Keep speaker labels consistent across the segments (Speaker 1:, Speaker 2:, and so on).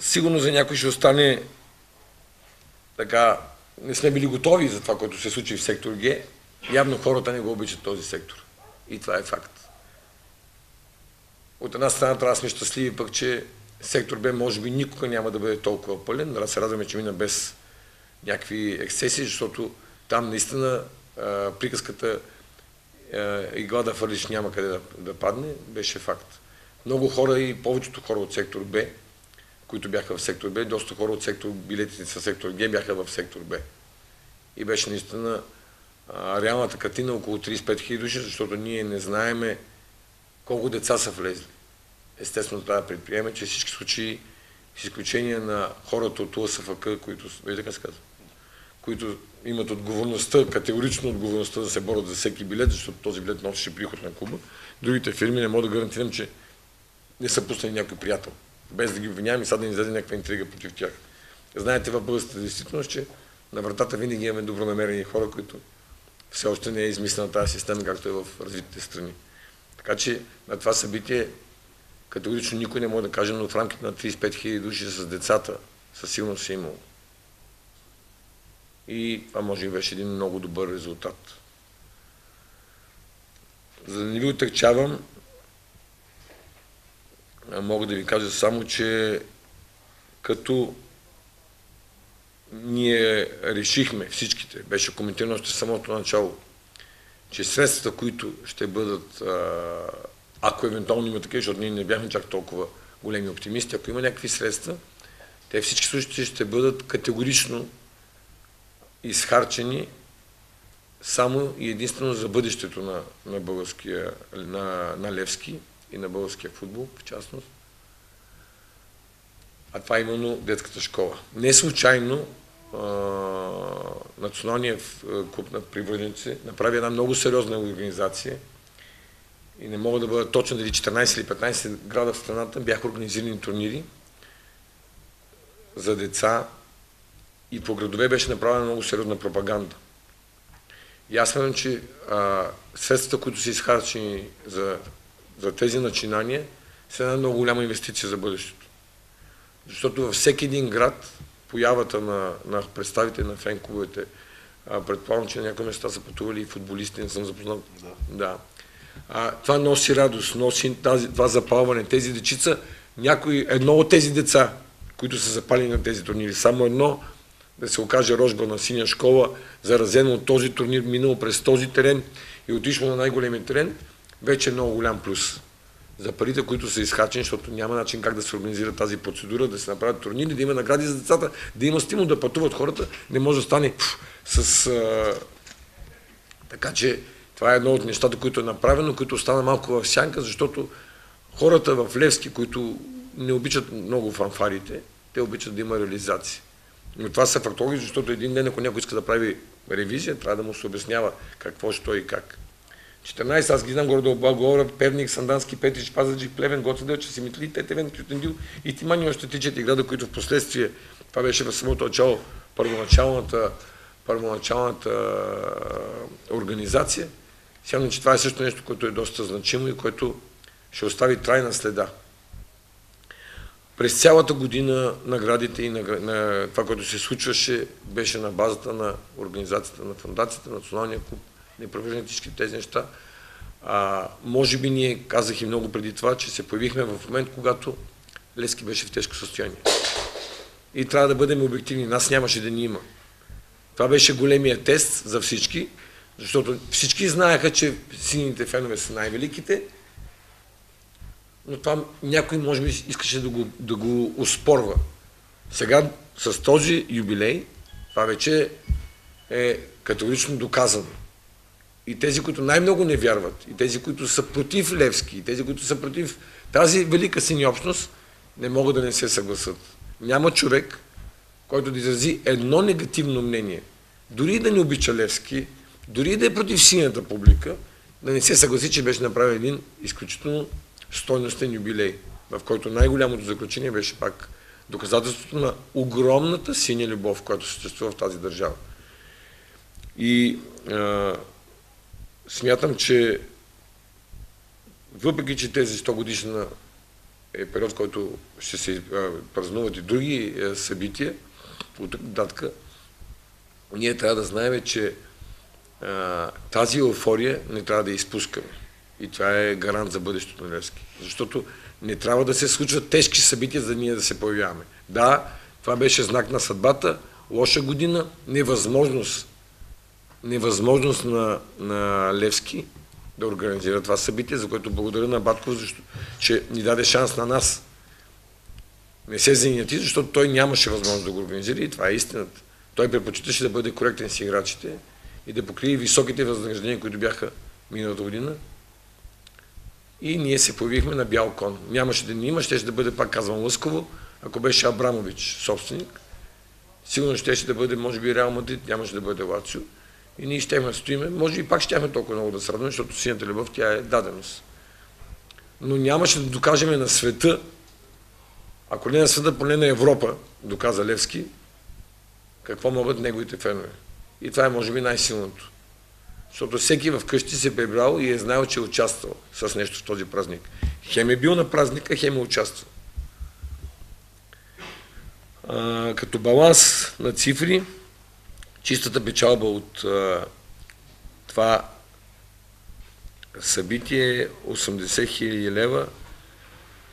Speaker 1: сигурно за някой ще остане така, не сме били готови за това, което се случи в сектор Г. Явно хората не го обичат този сектор. И това е факт. От една страна трябва да сме щастливи пък, че сектор Б може би никога няма да бъде толкова пълен. Да се радваме, че мина без някакви ексцеси, защото там наистина а, приказката а, игла да фърлиш няма къде да, да падне, беше факт. Много хора и повечето хора от сектор Б, които бяха в сектор Б, доста хора от сектор билетите са сектор Г бяха в сектор Б. И беше наистина реалната картина около 35 000 души, защото ние не знаеме колко деца са влезли. Естествено трябва да предприеме, че всички случаи, с изключение на хората от УСФК, които, казва, които имат отговорността, категорично отговорността да се борят за всеки билет, защото този билет носи приход на клуба. Другите фирми не мога да гарантирам, че не са пуснали някой приятел. Без да ги обвинявам и сега да ни излезе някаква интрига против тях. Знаете в българската действителност, че на вратата винаги имаме добронамерени хора, които все още не е измислена тази система, както е в развитите страни. Така че на това събитие категорично никой не може да каже, но в рамките на 35 000 души с децата със сигурност се имало. И това може би беше един много добър резултат. За да не ви отърчавам, мога да ви кажа само, че като ние решихме всичките, беше коментирано още самото начало, че средствата, които ще бъдат, ако евентуално има такива, защото ние не бяхме чак толкова големи оптимисти, ако има някакви средства, те всички случаи ще бъдат категорично изхарчени само и единствено за бъдещето на, на, българския, на, на Левски и на българския футбол, в частност. А това е именно детската школа. Не случайно Националният клуб на привърженици направи една много сериозна организация и не мога да бъда точно дали 14 или 15 града в страната бяха организирани турнири за деца и по градове беше направена много сериозна пропаганда. И аз смятам, че а, средствата, които са изхарчени за, за тези начинания, са една много голяма инвестиция за бъдещето. Защото във всеки един град появата на, на представители на фенковете, предполагам, че на някои места са пътували и футболисти, не съм запознал. Да. да. А, това носи радост, носи тази, това запалване. Тези дечица, някой, едно от тези деца, които са запали на тези турнири, само едно, да се окаже рожба на синя школа, заразено от този турнир, минало през този терен и отишло на най-големия терен, вече е много голям плюс за парите, които са изхачени, защото няма начин как да се организира тази процедура, да се направят турнири, да има награди за децата, да има стимул да пътуват хората, не може да стане пф, с... А... Така че това е едно от нещата, които е направено, които остана малко в сянка, защото хората в Левски, които не обичат много фанфарите, те обичат да има реализация. Но това са фактологи, защото един ден, ако някой иска да прави ревизия, трябва да му се обяснява какво ще и как. 14, аз ги знам горе до Благоевград, Перник, Сандански, Петрич, Пазаджи, Плевен, Гоцедел, че си митли, Тетевен, Кютендил и Тимани още четири града, които в последствие, това беше в самото начало, първоначалната, първоначалната организация. Сигурно, че това е също нещо, което е доста значимо и което ще остави трайна следа. През цялата година наградите и на, на това, което се случваше, беше на базата на организацията на фундацията, Националния клуб не провеждаме всички тези неща. А, може би ние казах и много преди това, че се появихме в момент, когато Лески беше в тежко състояние. И трябва да бъдем обективни. Нас нямаше да ни има. Това беше големия тест за всички, защото всички знаеха, че сините фенове са най-великите, но това някой може би искаше да го, да го успорва. Сега с този юбилей това вече е категорично доказано и тези, които най-много не вярват, и тези, които са против Левски, и тези, които са против тази велика сини общност, не могат да не се съгласат. Няма човек, който да изрази едно негативно мнение, дори да не обича Левски, дори да е против синята публика, да не се съгласи, че беше направен един изключително стойностен юбилей, в който най-голямото заключение беше пак доказателството на огромната синя любов, която съществува в тази държава. И смятам, че въпреки, че тези 100 годишна е период, в който ще се празнуват и други е, събития, от тук датка, ние трябва да знаем, че а, тази еуфория не трябва да изпускаме. И това е гарант за бъдещето на Левски. Защото не трябва да се случват тежки събития, за ние да се появяваме. Да, това беше знак на съдбата, лоша година, невъзможност, невъзможност на, на Левски да организира това събитие, за което благодаря на Батков, защото, че ни даде шанс на нас. Не се заняти, защото той нямаше възможност да го организира и това е истината. Той предпочиташе да бъде коректен с играчите и да покрие високите възнаграждения, които бяха миналата година. И ние се появихме на бял кон. Нямаше да ни има, ще да бъде, пак казвам лъсково, ако беше Абрамович собственик. Сигурно ще да бъде, може би, Реал Мадрид, нямаше да бъде Лацио. И ние ще да стоиме. Може и пак ще толкова много да сравним, защото синята любов, тя е даденост. Но нямаше да докажем на света, ако не на света, поне на Европа, доказа Левски, какво могат неговите фенове. И това е, може би, най-силното. Защото всеки в къщи се е прибрал и е знаел, че е участвал с нещо в този празник. Хем е бил на празника, хем е участвал. А, като баланс на цифри, чистата печалба от а, това събитие е 80 хиляди лева,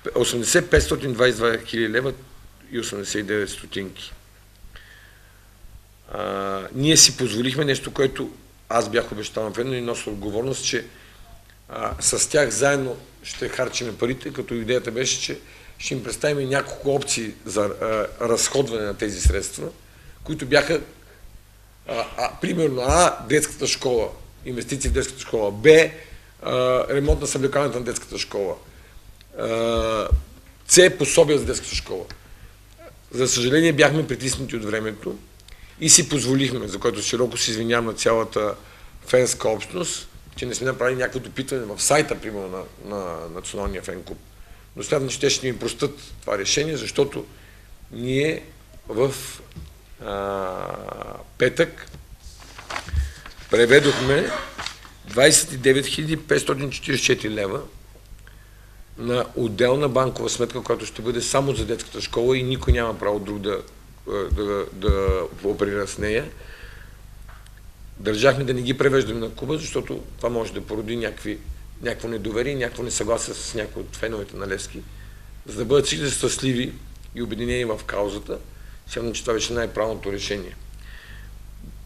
Speaker 1: 80 522 хиляди лева и 89 стотинки. А, ние си позволихме нещо, което аз бях обещаван в едно и нося отговорност, че а, с тях заедно ще харчим парите, като идеята беше, че ще им представим няколко опции за а, разходване на тези средства, които бяха а, а, примерно А, детската школа, инвестиции в детската школа, Б, а, ремонт на съблекаването на детската школа, а, С, пособия за детската школа. За съжаление бяхме притиснати от времето и си позволихме, за което широко се извинявам на цялата фенска общност, че не сме направили някакво допитване в сайта, примерно, на, на Националния фен клуб. Но смятам, че те ще ни простат това решение, защото ние в а, петък преведохме 29 544 лева на отделна банкова сметка, която ще бъде само за детската школа и никой няма право друг да да, да оперира с нея. Държахме да не ги превеждаме на Куба, защото това може да породи някакви, някакво недоверие, някакво несъгласие с някои от феновете на Левски, за да бъдат всички щастливи и обединени в каузата. Сигурно, че това беше най-правилното решение.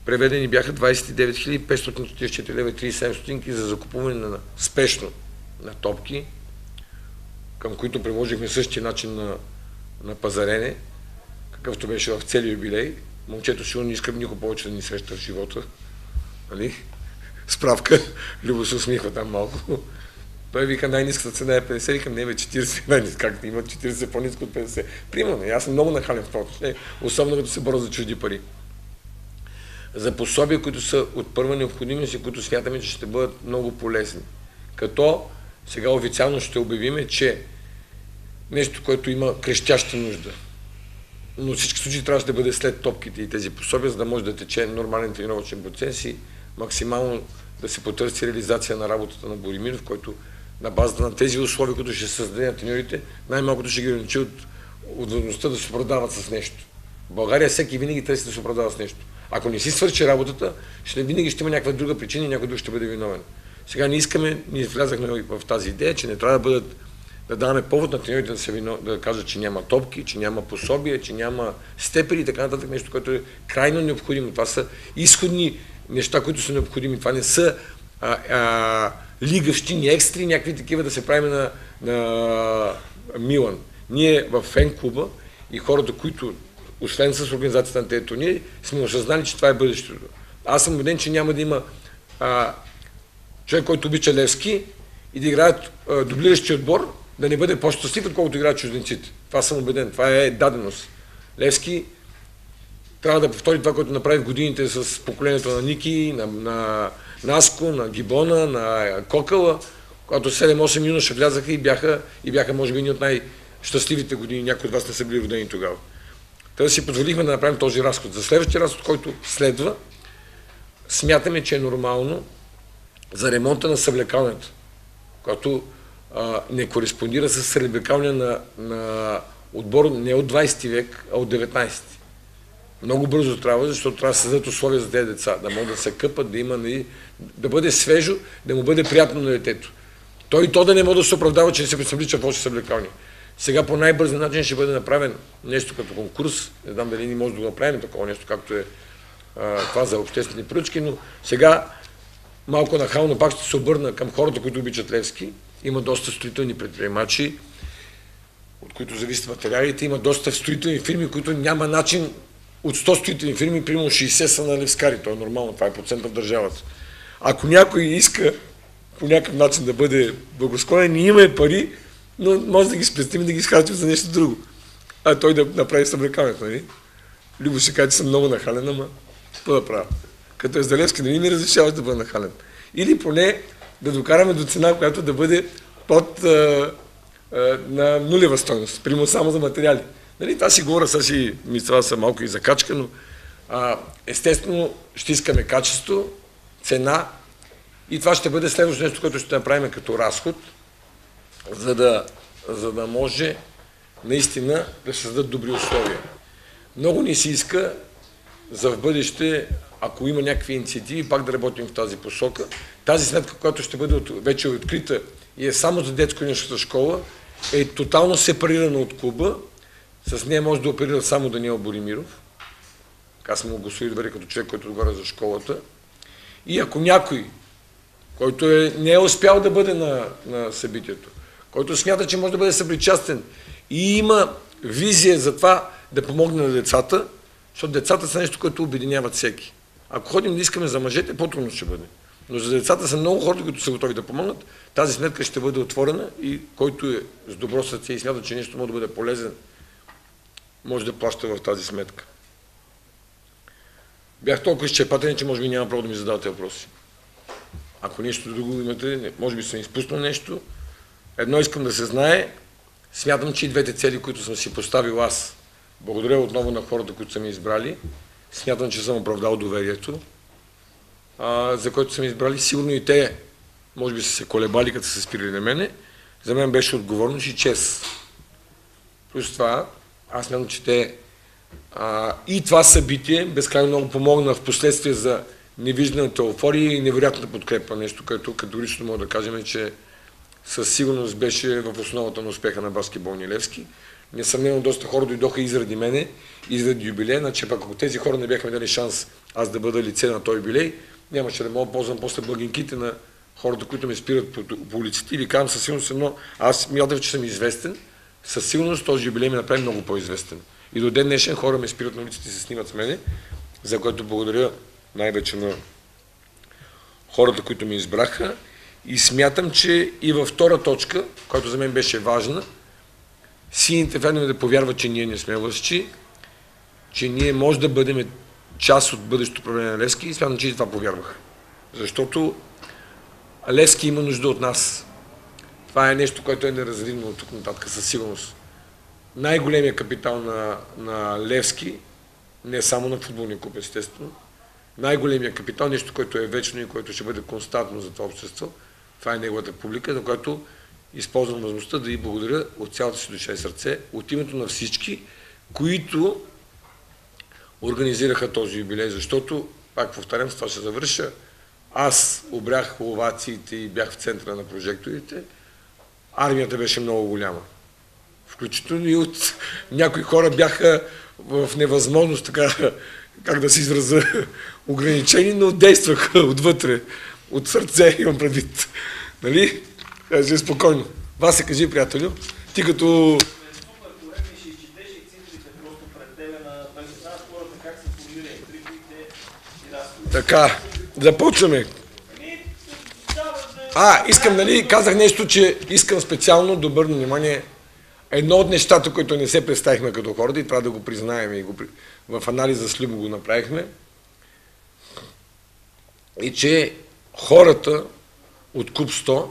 Speaker 1: Преведени бяха 29 544 лева 37 стотинки за закупуване на спешно на топки, към които приложихме същия начин на, на пазарене, какъвто беше в целия юбилей. Момчето сигурно не искам никой повече да ни среща в живота. Нали? Справка. Любо се усмихва там малко. Той вика най-ниската цена е 50, викам не бе 40, най как има 40 по-ниско от 50. Примерно, аз съм много нахален в това особено като се боря за чужди пари. За пособия, които са от първа необходимост и които смятаме, че ще бъдат много полезни. Като сега официално ще обявиме, че нещо, което има крещяща нужда, но всички случаи трябваше да бъде след топките и тези пособия, за да може да тече нормален тренировъчен процес и максимално да се потърси реализация на работата на Боримиров, който на базата на тези условия, които ще създаде на треньорите, най-малкото ще ги ограничи от, от да се оправдават с нещо. В България всеки винаги търси да се оправдава с нещо. Ако не си свърши работата, ще винаги ще има някаква друга причина и някой друг ще бъде виновен. Сега не искаме, ние влязахме в тази идея, че не трябва да бъдат да даваме повод на тренерите да, да кажат, че няма топки, че няма пособие, че няма степери и така нататък, нещо, което е крайно необходимо. Това са изходни неща, които са необходими. Това не са а, а, лигащини, екстри, някакви такива да се правим на, на Милан. Ние в фен клуба и хората, които, освен с организацията на тези турнири, сме осъзнали, че това е бъдещето. Аз съм убеден, че няма да има а, човек, който обича Левски и да играят дублиращи отбор, да не бъде по-щастлив, отколкото играят чужденците. Това съм убеден. Това е даденост. Левски трябва да повтори това, което направи в годините с поколението на Ники, на, на Наско, на Гибона, на Кокала, когато 7-8 юноша влязаха и бяха, и бяха може би, ни от най-щастливите години. Някои от вас не са били родени тогава. Та да си позволихме да направим този разход. За следващия разход, който следва, смятаме, че е нормално за ремонта на съвлекалнето, когато а, не кореспондира с съребрикалния на, на отбор не от 20 век, а от 19. Много бързо трябва, защото трябва да създадат условия за тези деца, да могат да се къпат, да има, нали, да бъде свежо, да му бъде приятно на детето. Той и то да не може да се оправдава, че не се присъблича в още съблекални. Сега по най-бързи начин ще бъде направен нещо като конкурс. Не знам дали ни може да го направим такова нещо, както е а, това за обществени поръчки, но сега малко нахално пак ще се обърна към хората, които обичат Левски. Има доста строителни предприемачи, от които зависят материалите. Има доста строителни фирми, които няма начин от 100 строителни фирми, примерно 60 са на левскари. Това е нормално, това е процент в държавата. Ако някой иска по някакъв начин да бъде благосклонен, ние имаме пари, но може да ги спестим и да ги изхарчим за нещо друго. А той да направи съблекаването, нали? Любо ще каже, че съм много нахален, ама какво да правя? Като е Здалевски, нали ми разрешаваш да бъда нахален? Или поне да докараме до цена, която да бъде под а, а, на нулева стойност, примерно само за материали. Нали, това си говоря, сега си мисля са малко и закачка, но а, естествено ще искаме качество, цена и това ще бъде следващото нещо, което ще направим като разход, за да, за да може наистина да създадат добри условия. Много ни се иска за в бъдеще, ако има някакви инициативи, пак да работим в тази посока. Тази сметка, която ще бъде вече открита и е само за детско-юношеската школа, е тотално сепарирана от клуба. С нея може да оперира само Даниел Боримиров. Аз съм го благословил добре като човек, който отговаря за школата. И ако някой, който е, не е успял да бъде на, на събитието, който смята, че може да бъде съпричастен и има визия за това да помогне на децата, защото децата са нещо, което обединяват всеки. Ако ходим да искаме за мъжете, по-трудно ще бъде. Но за децата са много хора, които са готови да помогнат. Тази сметка ще бъде отворена и който е с добро сърце и смята, че нещо може да бъде полезен, може да плаща в тази сметка. Бях толкова изчерпателен, че може би няма право да ми задавате въпроси. Ако нещо друго имате, може би съм изпуснал нещо. Едно искам да се знае. Смятам, че и двете цели, които съм си поставил аз, благодаря отново на хората, които са ми избрали, смятам, че съм оправдал доверието, а, за което са ми избрали. Сигурно и те, може би са се колебали, като са се спирали на мене. За мен беше отговорност и чест. Плюс това, аз смятам, че те а, и това събитие безкрайно много помогна в последствие за невижданата еуфория и невероятната подкрепа. Нещо, което категорично мога да кажем, че със сигурност беше в основата на успеха на баскетболния Левски. Несъмнено доста хора дойдоха и заради мене, и заради юбилея, значи пък ако тези хора не бяха дали шанс аз да бъда лице на този юбилей, нямаше да мога да ползвам после благинките на хората, които ме спират по, по улиците или казвам със сигурност едно, аз мятам, че съм известен, със сигурност този юбилей ме направи много по-известен. И до ден днешен хора ме спират на улиците и се снимат с мене, за което благодаря най-вече на хората, които ми избраха. И смятам, че и във втора точка, която за мен беше важна, сините фенове да повярват, че ние не сме лъжци, че ние може да бъдем част от бъдещето управление на Лески и смятам, че и това повярвах. Защото Лески има нужда от нас. Това е нещо, което е неразривно от тук нататък със сигурност. Най-големият капитал на, на Левски, не само на футболния клуб, естествено, най-големият капитал, нещо, което е вечно и което ще бъде константно за това общество, това е неговата публика, на която използвам възможността да ви благодаря от цялата си душа и сърце, от името на всички, които организираха този юбилей, защото, пак повтарям, с това ще завърша, аз обрях овациите и бях в центъра на прожекторите, армията беше много голяма. Включително и от някои хора бяха в невъзможност, така, как да се израза, ограничени, но действаха отвътре, от сърце имам предвид. Нали? Кажи спокойно. Вас се кажи, приятелю. Ти като... Така, започваме. А, искам, нали, казах нещо, че искам специално да обърна внимание едно от нещата, които не се представихме като хората и трябва да го признаем и го, в анализа с Любо го направихме, и че хората от Куб 100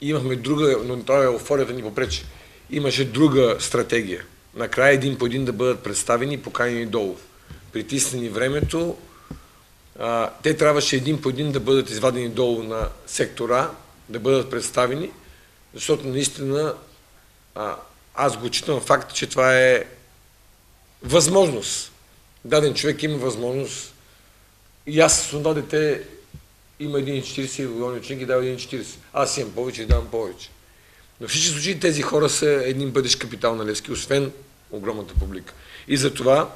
Speaker 1: имахме друга, но това е еуфорията ни попречи, имаше друга стратегия. Накрая един по един да бъдат представени и поканени долу. Притиснени времето, те трябваше един по един да бъдат извадени долу на сектора, да бъдат представени, защото наистина аз го читам факт, че това е възможност. Даден човек има възможност. И аз с това дете има 1,40 и големи ученик и дава 1,40. Аз имам повече и давам повече. Но всички случаи тези хора са един бъдещ капитал на Левски, освен огромната публика. И за това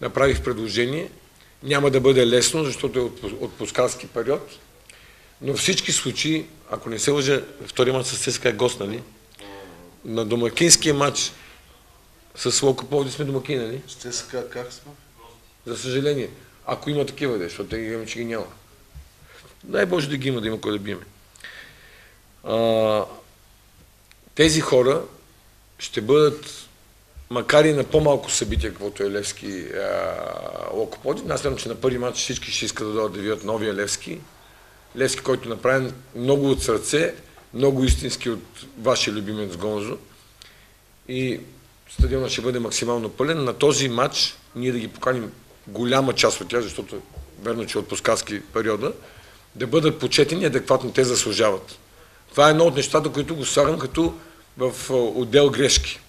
Speaker 1: направих предложение. Няма да бъде лесно, защото е отпускалски период. Но всички случаи, ако не се лъжа, втори матч с ЦСКА е гост, нали? На домакинския матч с Локо Пловди сме домакини, нали?
Speaker 2: С ЦСКА как сме?
Speaker 1: За съжаление. Ако има такива, де, защото те ги имаме, че ги няма. Дай Боже да ги има, да има кой да биеме. А, тези хора ще бъдат, макар и на по-малко събития, каквото е Левски Локоподи, аз смятам, че на първи матч всички ще искат да дойдат да видят новия Левски. Левски, който е направен много от сърце, много истински от вашия любимец Гонзо. И стадионът ще бъде максимално пълен. На този матч ние да ги поканим голяма част от тях, защото верно, че е отпускарски периода, да бъдат почетени адекватно те заслужават. Това е едно от нещата, които го слагам като в отдел грешки.